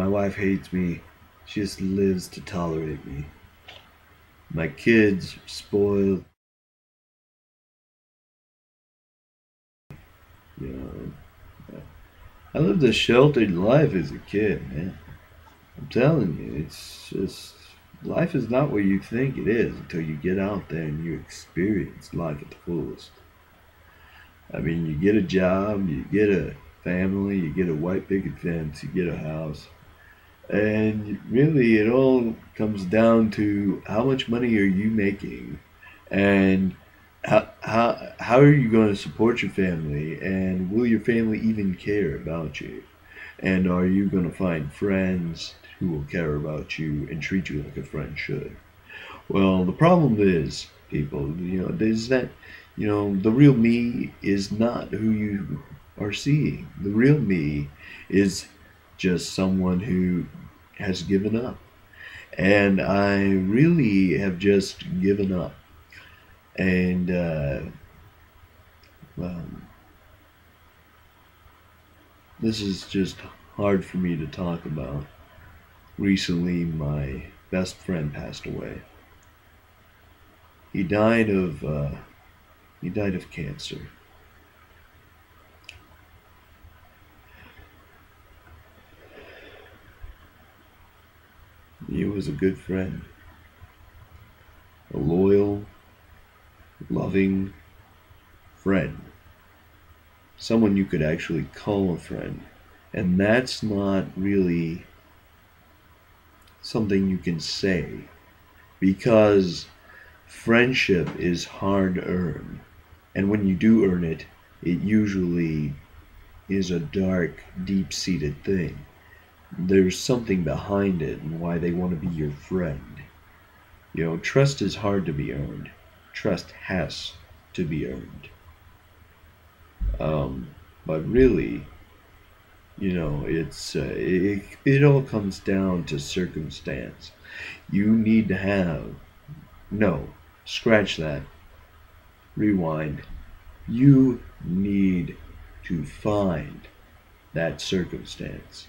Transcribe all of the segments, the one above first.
My wife hates me. She just lives to tolerate me. My kids are spoiled. You know, I lived a sheltered life as a kid, man. I'm telling you, it's just life is not what you think it is until you get out there and you experience life at the fullest. I mean, you get a job, you get a family, you get a white picket fence, you get a house. And really, it all comes down to how much money are you making and how, how, how are you going to support your family and will your family even care about you? And are you going to find friends who will care about you and treat you like a friend should? Well, the problem is, people, you know, is that, you know, the real me is not who you are seeing. The real me is just someone who has given up. And I really have just given up. And, uh, well, this is just hard for me to talk about. Recently, my best friend passed away. He died of, uh, he died of cancer. He was a good friend, a loyal, loving friend, someone you could actually call a friend. And that's not really something you can say because friendship is hard earned. And when you do earn it, it usually is a dark, deep seated thing there's something behind it and why they want to be your friend. You know, trust is hard to be earned. Trust has to be earned. Um, but really, you know, it's uh, it, it all comes down to circumstance. You need to have no, scratch that. Rewind. You need to find that circumstance.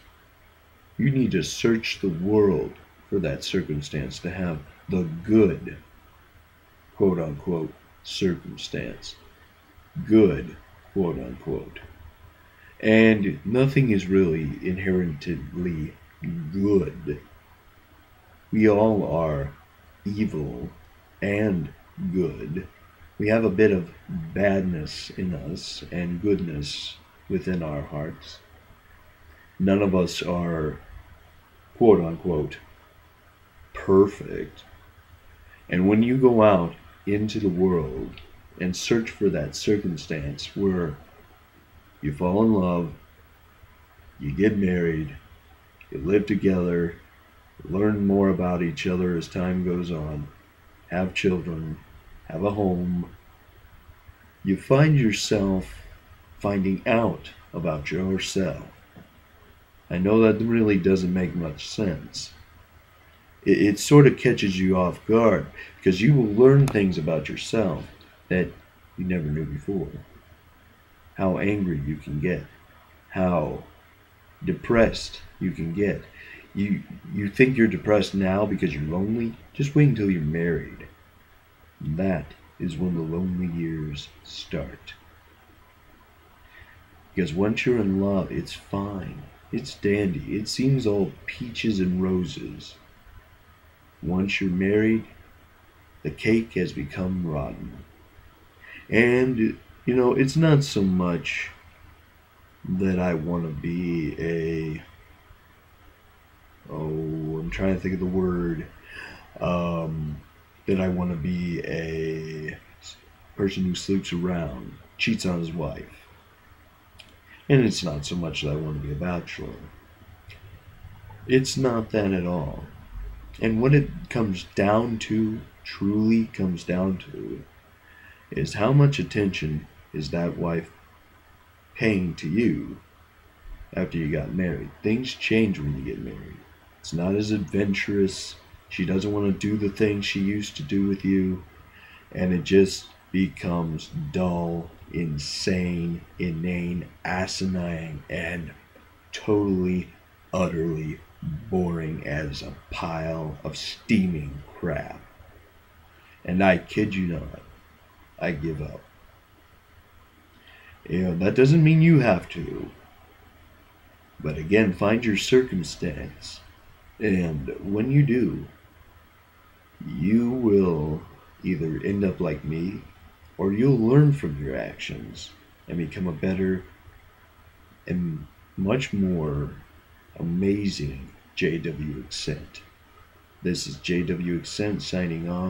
You need to search the world for that circumstance to have the good, quote unquote, circumstance. Good, quote unquote. And nothing is really inherently good. We all are evil and good. We have a bit of badness in us and goodness within our hearts. None of us are quote unquote perfect. And when you go out into the world and search for that circumstance where you fall in love, you get married, you live together, learn more about each other as time goes on, have children, have a home, you find yourself finding out about yourself I know that really doesn't make much sense. It, it sort of catches you off guard because you will learn things about yourself that you never knew before. How angry you can get, how depressed you can get. You you think you're depressed now because you're lonely? Just wait until you're married. That is when the lonely years start. Because once you're in love, it's fine. It's dandy. It seems all peaches and roses. Once you're married, the cake has become rotten. And, you know, it's not so much that I want to be a. Oh, I'm trying to think of the word. Um, that I want to be a person who sleeps around, cheats on his wife. And it's not so much that I want to be a bachelor. It's not that at all. And what it comes down to, truly comes down to, is how much attention is that wife paying to you after you got married. Things change when you get married. It's not as adventurous. She doesn't want to do the things she used to do with you. And it just becomes dull insane, inane, asinine, and totally, utterly boring as a pile of steaming crap. And I kid you not, I give up. You know, that doesn't mean you have to. But again, find your circumstance. And when you do, you will either end up like me or you'll learn from your actions and become a better and much more amazing JW Eccent. This is JW Eccent signing off.